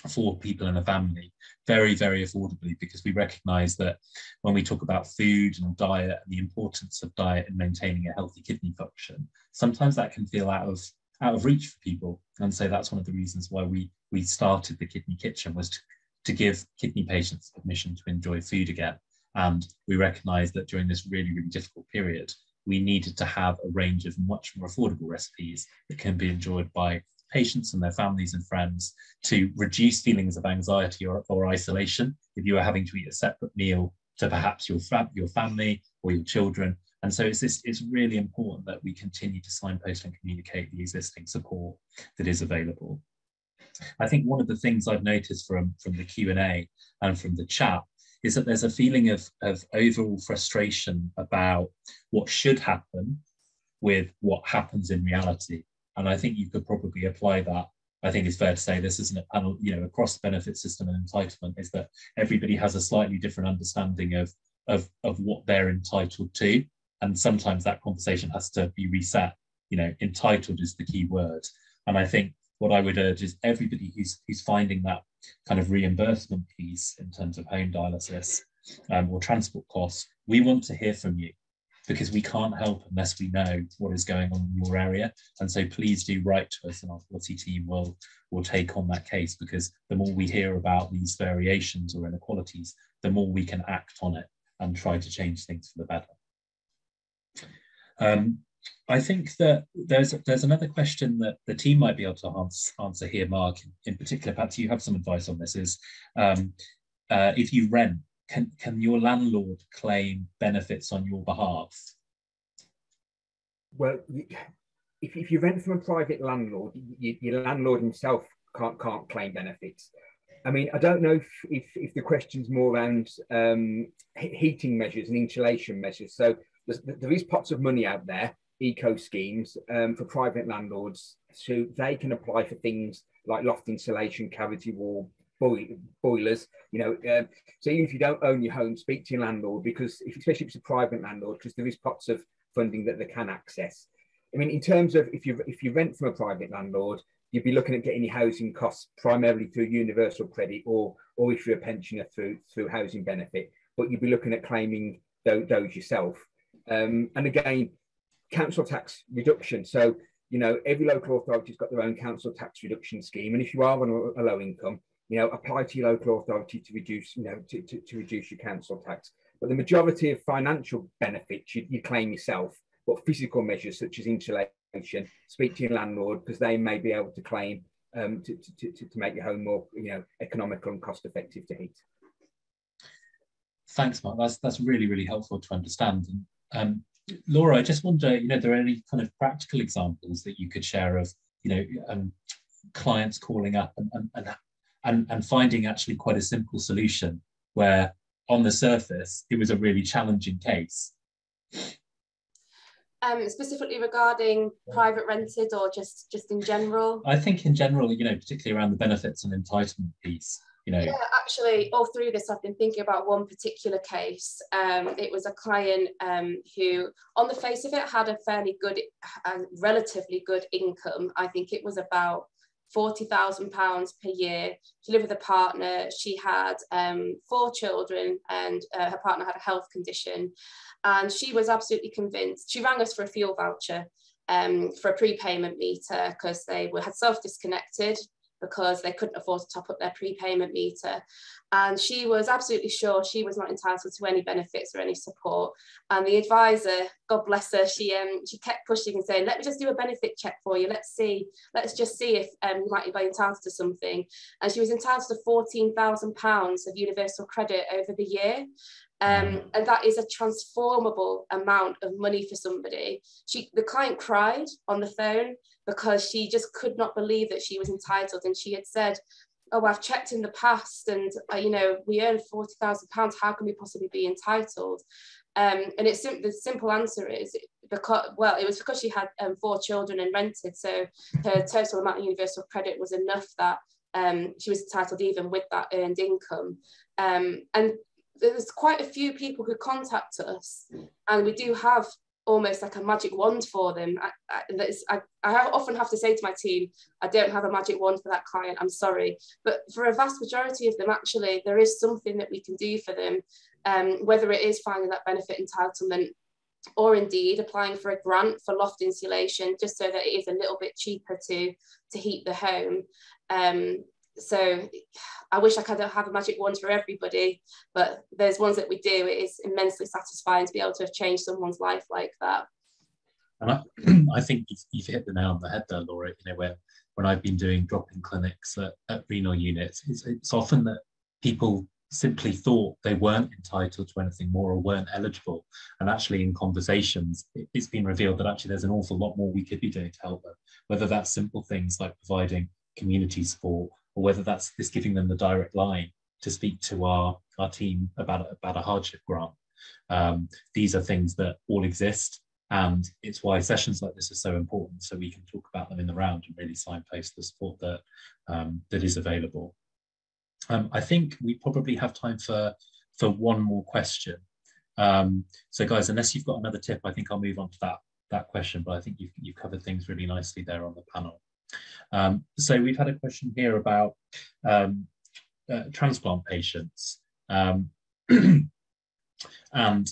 Speaker 1: four people in a family very, very affordably because we recognize that when we talk about food and diet and the importance of diet in maintaining a healthy kidney function, sometimes that can feel out of out of reach for people. And so that's one of the reasons why we we started the kidney kitchen was to, to give kidney patients permission to enjoy food again. And we recognize that during this really, really difficult period, we needed to have a range of much more affordable recipes that can be enjoyed by patients and their families and friends to reduce feelings of anxiety or, or isolation if you are having to eat a separate meal to perhaps your, your family or your children. And so it's, this, it's really important that we continue to signpost and communicate the existing support that is available. I think one of the things I've noticed from, from the Q&A and from the chat is that there's a feeling of, of overall frustration about what should happen with what happens in reality. And I think you could probably apply that. I think it's fair to say this isn't a panel, you know, across the benefit system and entitlement is that everybody has a slightly different understanding of, of, of what they're entitled to. And sometimes that conversation has to be reset. You know, entitled is the key word. And I think what I would urge is everybody who's who's finding that kind of reimbursement piece in terms of home dialysis um, or transport costs, we want to hear from you because we can't help unless we know what is going on in your area. And so please do write to us and our policy team will, will take on that case because the more we hear about these variations or inequalities, the more we can act on it and try to change things for the better. Um, I think that there's there's another question that the team might be able to answer, here, Mark. In particular, perhaps you have some advice on this. Is um, uh, if you rent can, can your landlord claim benefits on your behalf?
Speaker 3: Well, if, if you rent from a private landlord, you, your landlord himself can't, can't claim benefits. I mean, I don't know if, if, if the question's more around um, heating measures and insulation measures. So there is pots of money out there, eco schemes um, for private landlords, so they can apply for things like loft insulation, cavity wall, boilers. You know, uh, so even if you don't own your home, speak to your landlord because, if, especially if it's a private landlord, because there is pots of funding that they can access. I mean, in terms of if you if you rent from a private landlord, you'd be looking at getting your housing costs primarily through universal credit or or if you're a pensioner through through housing benefit, but you'd be looking at claiming those, those yourself. Um, and again, council tax reduction. So you know every local authority's got their own council tax reduction scheme, and if you are on a, a low income, you know apply to your local authority to reduce you know to, to, to reduce your council tax. But the majority of financial benefits you, you claim yourself, but physical measures such as insulation speak to your landlord because they may be able to claim um, to, to, to, to make your home more you know economical and cost effective to heat.
Speaker 1: Thanks, Mark. That's that's really really helpful to understand. And um, Laura, I just wonder, you know, there are any kind of practical examples that you could share of, you know, um, clients calling up and, and and and finding actually quite a simple solution where on the surface it was a really challenging case
Speaker 2: um, specifically regarding private rented or just just in general?
Speaker 1: I think in general, you know, particularly around the benefits and entitlement piece. You know.
Speaker 2: Yeah, actually, all through this, I've been thinking about one particular case. Um, it was a client um, who, on the face of it, had a fairly good, uh, relatively good income. I think it was about £40,000 per year. She lived with a partner. She had um, four children, and uh, her partner had a health condition. And she was absolutely convinced. She rang us for a fuel voucher um, for a prepayment meter because they were, had self disconnected because they couldn't afford to top up their prepayment meter. And she was absolutely sure she was not entitled to any benefits or any support. And the advisor, God bless her, she um, she kept pushing and saying, "Let me just do a benefit check for you. Let's see. Let's just see if um, you might be entitled to something." And she was entitled to fourteen thousand pounds of universal credit over the year. Um, mm. and that is a transformable amount of money for somebody. She, the client cried on the phone because she just could not believe that she was entitled. And she had said, "Oh, I've checked in the past, and uh, you know, we earn forty thousand pounds. How can we possibly be entitled?" Um, and it's the simple answer is because well, it was because she had um, four children and rented, so her total amount of universal credit was enough that um, she was entitled even with that earned income. Um, and there's quite a few people who contact us, and we do have almost like a magic wand for them. I, I, I, I, often have to say to my team, I don't have a magic wand for that client, I'm sorry. But for a vast majority of them, actually, there is something that we can do for them, um, whether it is finding that benefit entitlement or indeed applying for a grant for loft insulation, just so that it is a little bit cheaper to, to heat the home. Um, so I wish I could have a magic wand for everybody, but there's ones that we do. It is immensely satisfying to be able to have changed someone's life like that.
Speaker 1: And I, (clears throat) I think you've, you've, hit the nail on the head there, Laura. You know, when when I've been doing drop-in clinics at, at renal units, it's, it's often that people simply thought they weren't entitled to anything more or weren't eligible. And actually, in conversations, it, it's been revealed that actually there's an awful lot more we could be doing to help them, whether that's simple things like providing community support or whether that's just giving them the direct line to speak to our, our team about, about a hardship grant. Um, these are things that all exist and it's why sessions like this are so important so we can talk about them in the round and really signpost the support that, um, that is available. Um, I think we probably have time for, for one more question. Um, so guys, unless you've got another tip, I think I'll move on to that, that question, but I think you've, you've covered things really nicely there on the panel. Um, so we've had a question here about um, uh, transplant patients. Um, (clears throat) and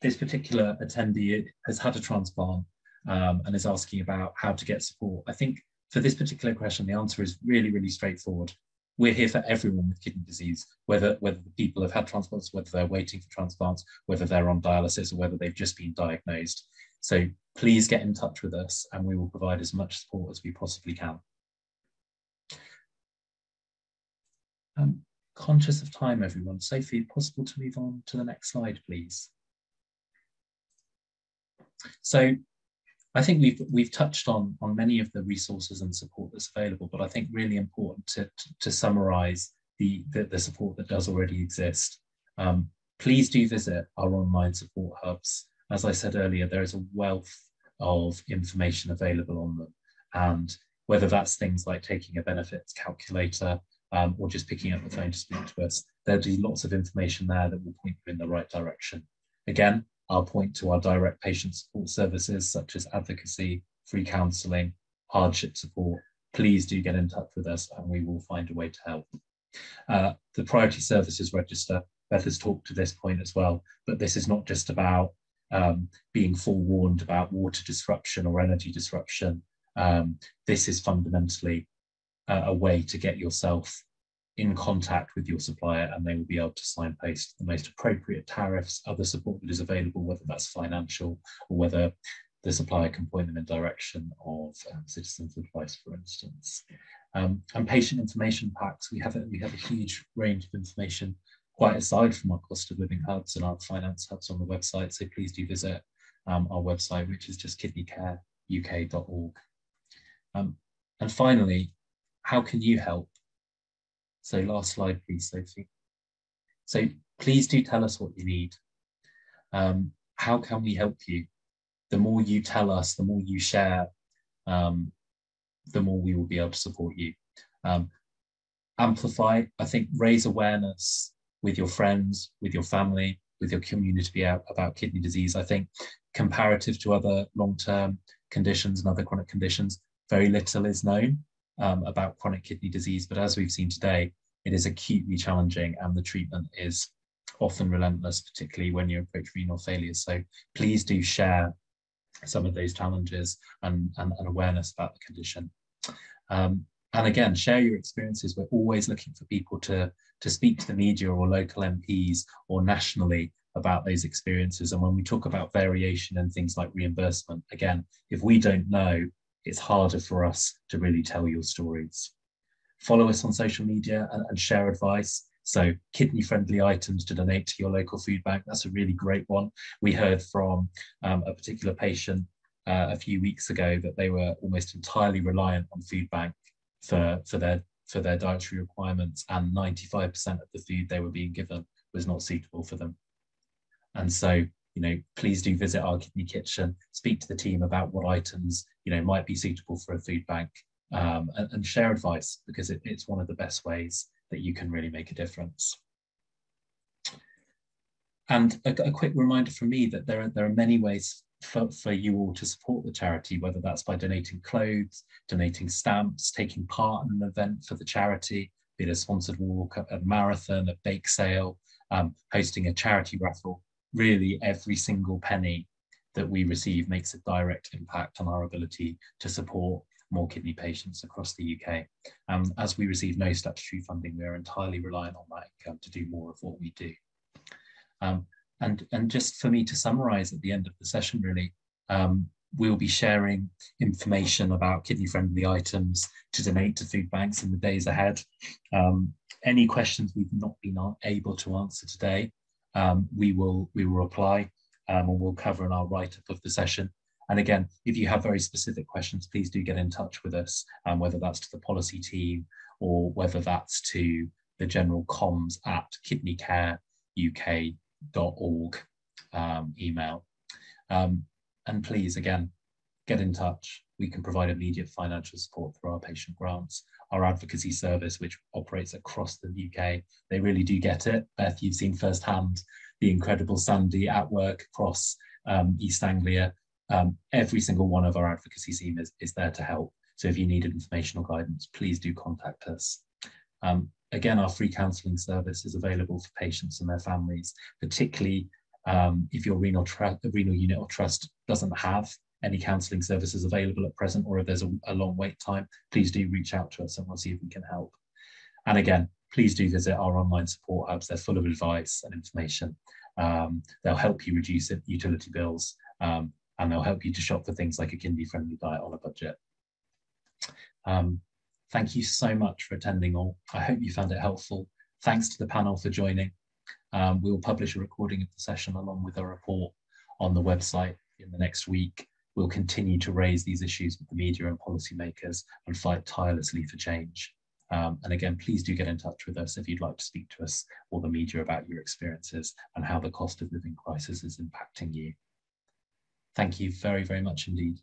Speaker 1: this particular attendee has had a transplant um, and is asking about how to get support. I think for this particular question, the answer is really, really straightforward. We're here for everyone with kidney disease, whether whether the people have had transplants, whether they're waiting for transplants, whether they're on dialysis, or whether they've just been diagnosed. So please get in touch with us and we will provide as much support as we possibly can. Um, conscious of time, everyone. Sophie, possible to move on to the next slide, please. So I think we've we've touched on on many of the resources and support that's available, but I think really important to to, to summarize the, the, the support that does already exist. Um, please do visit our online support hubs. As I said earlier, there is a wealth of information available on them, and whether that's things like taking a benefits calculator um, or just picking up the phone to speak to us, there'll be lots of information there that will point you in the right direction. Again, I'll point to our direct patient support services such as advocacy, free counselling, hardship support. Please do get in touch with us and we will find a way to help. Uh, the priority services register, Beth has talked to this point as well, but this is not just about um, being forewarned about water disruption or energy disruption. Um, this is fundamentally uh, a way to get yourself in contact with your supplier and they will be able to signpost the most appropriate tariffs, other support that is available, whether that's financial or whether the supplier can point them in direction of um, citizens advice, for instance. Um, and patient information packs, we have, a, we have a huge range of information quite aside from our cost of living hubs and our finance hubs on the website. So please do visit um, our website, which is just kidneycareuk.org. Um, and finally, how can you help? So last slide, please, Sophie. So please do tell us what you need. Um, how can we help you? The more you tell us, the more you share, um, the more we will be able to support you. Um, amplify, I think, raise awareness with your friends, with your family, with your community about kidney disease. I think comparative to other long-term conditions and other chronic conditions, very little is known um, about chronic kidney disease, but as we've seen today, it is acutely challenging and the treatment is often relentless, particularly when you approach renal failure. So please do share some of those challenges and, and, and awareness about the condition. Um, and again, share your experiences. We're always looking for people to, to speak to the media or local MPs or nationally about those experiences. And when we talk about variation and things like reimbursement, again, if we don't know, it's harder for us to really tell your stories. Follow us on social media and, and share advice. So kidney friendly items to donate to your local food bank. That's a really great one. We heard from um, a particular patient uh, a few weeks ago that they were almost entirely reliant on food bank for, for their for their dietary requirements and 95% of the food they were being given was not suitable for them. And so you know, please do visit our kidney kitchen, speak to the team about what items, you know, might be suitable for a food bank um, and, and, share advice because it, it's one of the best ways that you can really make a difference. And a, a quick reminder from me that there are, there are many ways for, for you all to support the charity, whether that's by donating clothes, donating stamps, taking part in an event for the charity, be it a sponsored walk, a, a marathon, a bake sale, um, hosting a charity raffle, really every single penny that we receive makes a direct impact on our ability to support more kidney patients across the UK. Um, as we receive no statutory funding, we are entirely reliant on that income to do more of what we do. Um, and, and just for me to summarize at the end of the session, really, um, we'll be sharing information about kidney friendly items to donate to food banks in the days ahead. Um, any questions we've not been able to answer today, um, we will we will reply um, and we'll cover in our write-up of the session. And again, if you have very specific questions, please do get in touch with us, um, whether that's to the policy team or whether that's to the general comms at kidneycareuk.org um, email. Um, and please, again, get in touch. We can provide immediate financial support through our patient grants our advocacy service, which operates across the UK. They really do get it. Beth, you've seen firsthand the incredible Sandy at work across um, East Anglia. Um, every single one of our advocacy team is, is there to help. So if you need information or guidance, please do contact us. Um, again, our free counselling service is available for patients and their families, particularly um, if your renal, renal unit or trust doesn't have any counselling services available at present, or if there's a, a, long wait time, please do reach out to us and we'll see if we can help. And again, please do visit our online support hubs. They're full of advice and information. Um, they'll help you reduce utility bills um, and they'll help you to shop for things like a kidney-friendly diet on a budget. Um, thank you so much for attending all. I hope you found it helpful. Thanks to the panel for joining. Um, we will publish a recording of the session along with a report on the website in the next week. We'll continue to raise these issues with the media and policymakers and fight tirelessly for change. Um, and again, please do get in touch with us if you'd like to speak to us or the media about your experiences and how the cost of living crisis is impacting you. Thank you very, very much indeed.